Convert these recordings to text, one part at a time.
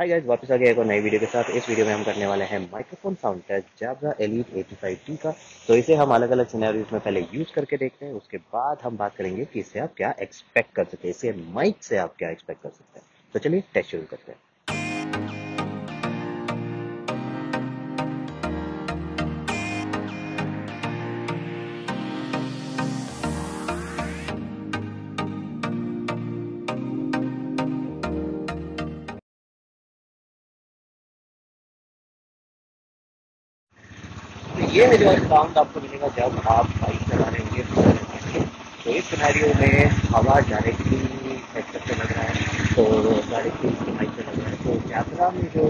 Hi guys वापस आ गया एक और नई वीडियो के साथ। इस वीडियो में हम करने वाले हैं microphone sound test Jabra Elite 85T का। तो इसे हम अलग अलग सिनेरियोज में पहले यूज़ करके देखते हैं, उसके बाद हम बात करेंगे कि इसे आप क्या एक्सपेक्ट कर सकते हैं, इसे माइक से आप क्या एक्सपेक्ट कर सकते हैं। तो चलिए टेस्ट शुरू करते हैं। ये है जो साउंड आपको मिलेगा जब आप बाइक चला रहे होंगे तो इस सिनेरियो में हवा डायरेक्टली हेडसेट से लग रहा है तो डायरेक्टली इसकी माइक से लग रहा है। तो कैमरा में जो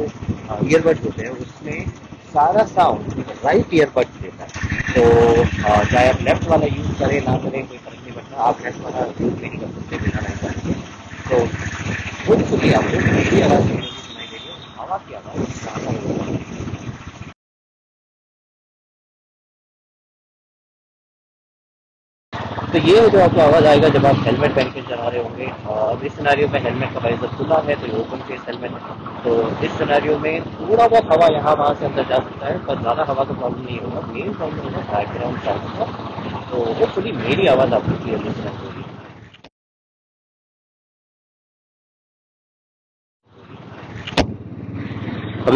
ईयरबड्स होते हैं, उसमें सारा साउंड राइट ईयरबड्स देता है। तो चाहे आप लेफ़्ट वाला यूज़ करें, ना करें, कोई फ़र्क नहीं पड़ता। आप लेफ़्ट वाला यूज़ नहीं कर सकते बिना राइट के तो खुद खुद ही आपको मेरी आवाज़ सुनाई देगी हवा की आवाज़। तो ये जो आपको आवाज़ आएगा जब आप हेलमेट पहन के चला रहे होंगे। और इस सिनारियो में हेलमेट का वाइजर खुला है तो ये ओपन फेस हेलमेट तो इस सिनारियो में थोड़ा बहुत हवा यहाँ वहाँ से अंदर जा सकता है, पर ज़्यादा हवा का प्रॉब्लम नहीं होगा। मेन प्रॉब्लम होगा बैकग्राउंड साउंड का। तो वो थोड़ी मेरी आवाज़ आपको क्लियरली सुनाई होगी।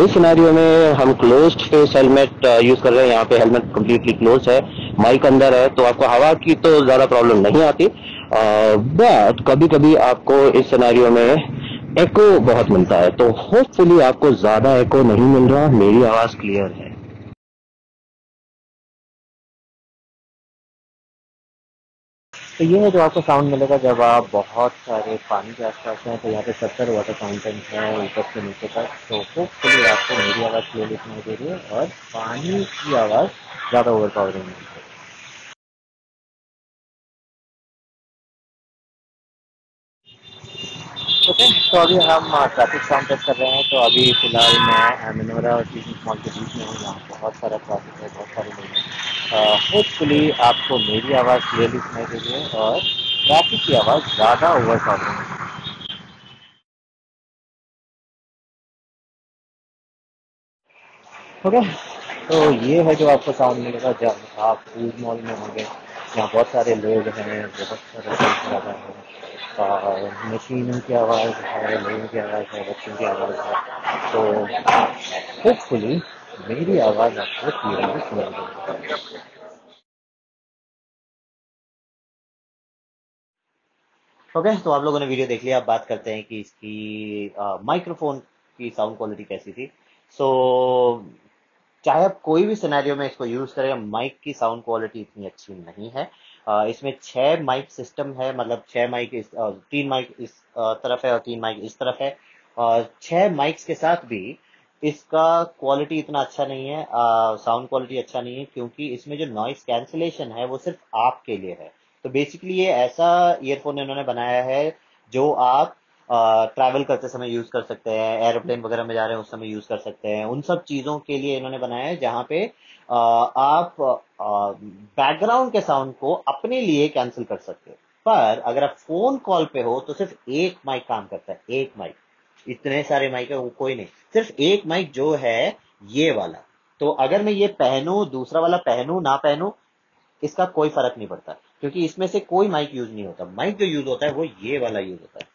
इस सिनारियो में हम क्लोज्ड फेस हेलमेट यूज़ कर रहे हैं। यहाँ पे हेलमेट कम्प्लीटली क्लोज है। माइक अंदर है तो आपको हवा की तो ज़्यादा प्रॉब्लम नहीं आती। बट कभी कभी आपको इस सिनारियो में एको बहुत मिलता है तो होपफुली आपको ज़्यादा एको नहीं मिल रहा, मेरी आवाज़ क्लियर है। तो ये है जो आपको साउंड मिलेगा, जब आप बहुत सारे पानी के आसपास हैं तो यहाँ पे सत्तर वाटर फाउंटेन है, ऊपर से नीचे तक तो होपफुली आपको मेरी आवाज़ क्लियर सुनाई दे रही है, और पानी की आवाज़ ज़्यादा ओवर पावरिंग है। ओके तो अभी हम ट्रैफ़िक साउंड टेस्ट कर रहे हैं तो अभी फ़िलहाल मैं मिनोरा और सीज़न मॉल के बीच में हूँ यहाँ बहुत सारा ट्रैफ़िक है, बहुत सारे लोग हैं। होपफुली आपको मेरी आवाज़ क्लियरली सुनाई दे रही है और ट्रैफ़िक की आवाज़ ज़्यादा ओवर पावरिंग है ओके तो ये है जो आपको साउंड मिलेगा जब आप फ़ूड मॉल में होंगे। यहाँ बहुत सारे लोग हैं बहुत सारे लगा है। और मशीनों की आवाज़ है लोगों की आवाज़ है बच्चों की आवाज़ है। तो होपफुली मेरी आवाज़ आपको क्लियरली सुनाई देगी। ओके okay, तो आप लोगों ने वीडियो देख लिया अब बात करते हैं कि इसकी माइक्रोफोन की साउंड क्वालिटी कैसी थी। सो so, चाहे आप कोई भी सिनेरियो में इसको यूज़ करें माइक की साउंड क्वालिटी इतनी अच्छी नहीं है। इसमें छह माइक सिस्टम है मतलब छह माइक इस तीन माइक इस तरफ़ है और तीन माइक इस तरफ़ है। और छह माइक्स के साथ भी इसका क्वालिटी इतना अच्छा नहीं है साउंड क्वालिटी अच्छा नहीं है, क्योंकि इसमें जो नॉइस कैंसिलेशन है, वो सिर्फ़ आपके लिए है। तो बेसिकली ये ऐसा ईयरफोन इन्होंने बनाया है, जो आप ट्रैवल करते समय यूज़ कर सकते हैं एरोप्लेन वगैरह में जा रहे हैं उस समय यूज़ कर सकते हैं। उन सब चीज़ों के लिए इन्होंने बनाया है जहाँ पे आ, आप बैकग्राउंड के साउंड को अपने लिए कैंसिल कर सकते हैं। पर अगर आप फ़ोन कॉल पे हो तो सिर्फ़ एक माइक काम करता है एक माइक इतने सारे माइक है वो कोई नहीं। सिर्फ़ एक माइक जो है ये वाला। तो अगर मैं ये पहनू दूसरा वाला पहनू ना पहनू इसका कोई फ़र्क नहीं पड़ता। क्योंकि इसमें से कोई माइक यूज़ नहीं होता। माइक जो यूज़ होता है वो ये वाला यूज़ होता है।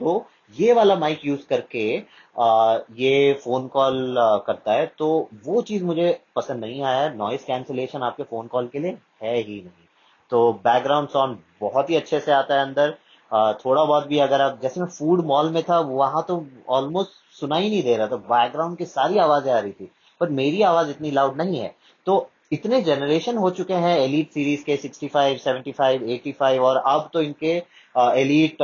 तो ये वाला माइक यूज़ करके आ, ये फ़ोन कॉल करता है तो वो चीज़ मुझे पसंद नहीं आया। नॉइस कैंसिलेशन आपके फ़ोन कॉल के लिए है ही नहीं। तो बैकग्राउंड साउंड बहुत ही अच्छे से आता है अंदर। आ, थोड़ा बहुत भी अगर आप जैसे मैं फ़ूड मॉल में था वहाँ तो ऑलमोस्ट सुना ही नहीं दे रहा था। बैकग्राउंड की सारी आवाज़ें आ रही थी पर मेरी आवाज़ इतनी लाउड नहीं है। तो इतने जनरेशन हो चुके हैं एलिट सीरीज़ के 65, 75, 85 और अब तो इनके Elite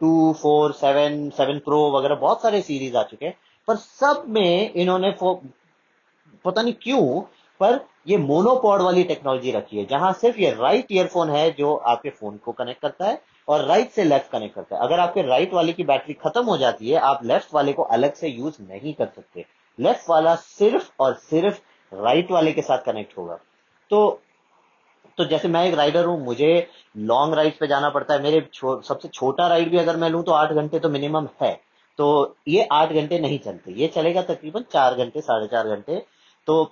two four seven seven pro वगैरह बहुत सारे सीरीज़ आ चुके हैं। पर सब में इन्होंने पता नहीं क्यों पर ये मोनोपॉड वाली टेक्नोलॉजी रखी है जहाँ सिर्फ़ ये राइट ईयरफोन है जो आपके फ़ोन को कनेक्ट करता है और राइट से लेफ़्ट कनेक्ट करता है। अगर आपके राइट वाले की बैटरी खत्म हो जाती है आप लेफ़्ट वाले को अलग से यूज़ नहीं कर सकते। लेफ़्ट वाला सिर्फ़ और सिर्फ़ राइट वाले के साथ कनेक्ट होगा। तो तो जैसे मैं एक राइडर हूँ मुझे लॉन्ग राइड पे जाना पड़ता है। मेरे छो, सबसे छोटा राइड भी अगर मैं लूँ तो आठ घंटे तो मिनिमम है। तो ये आठ घंटे नहीं चलते। ये चलेगा तकरीबन चार घंटे साढ़े चार घंटे। तो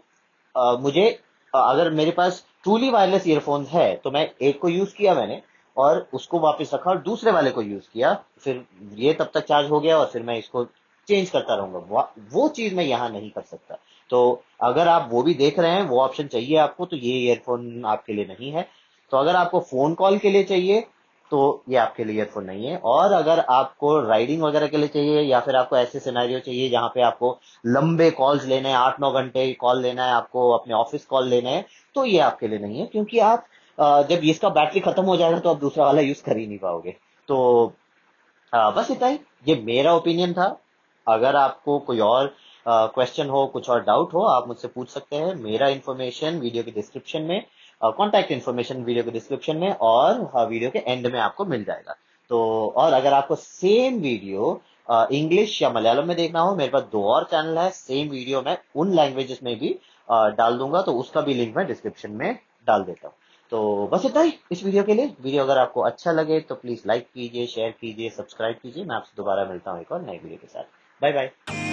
आ, मुझे आ, अगर मेरे पास ट्रूली वायरलेस ईयरफोन्स है तो मैं एक को यूज़ किया मैंने और उसको वापस रखा और दूसरे वाले को यूज़ किया फिर ये तब तक चार्ज हो गया और फिर मैं इसको चेंज करता रहूँगा। वो चीज़ मैं यहाँ नहीं कर सकता। तो अगर आप वो भी देख रहे हैं, वो ऑप्शन चाहिए आपको तो ये ईयरफोन आपके लिए नहीं है। तो अगर आपको फ़ोन कॉल के लिए चाहिए तो ये आपके लिए ईयरफोन नहीं है। और अगर आपको राइडिंग वगैरह के लिए चाहिए, या फिर आपको ऐसे सिनेरियो चाहिए जहाँ पे आपको लंबे कॉल्स लेने हैं, आठ नौ घंटे कॉल लेना है, आपको अपने ऑफ़िस कॉल लेने हैं तो ये आपके लिए नहीं है। क्योंकि आप जब इसका बैटरी खत्म हो जाएगा तो आप दूसरा वाला यूज़ कर ही नहीं पाओगे। तो बस इतना ही। ये मेरा ओपिनियन था। अगर आपको कोई और क्वेश्चन हो, कुछ और डाउट हो, आप मुझसे पूछ सकते हैं। मेरा इन्फॉर्मेशन वीडियो के डिस्क्रिप्शन में कॉन्टैक्ट इन्फॉर्मेशन वीडियो के डिस्क्रिप्शन में और वीडियो के एंड में आपको मिल जाएगा। तो और अगर आपको सेम वीडियो इंग्लिश या मलयालम में देखना हो, मेरे पास दो और चैनल है। सेम वीडियो मैं उन लैंग्वेजेस में भी डाल दूँगा तो उसका भी लिंक मैं डिस्क्रिप्शन में डाल देता हूँ। तो बस इतना ही इस वीडियो के लिए। वीडियो अगर आपको अच्छा लगे तो प्लीज़ लाइक कीजिए शेयर कीजिए सब्सक्राइब कीजिए। मैं आपसे दोबारा मिलता हूँ एक और नई वीडियो के साथ। Bye bye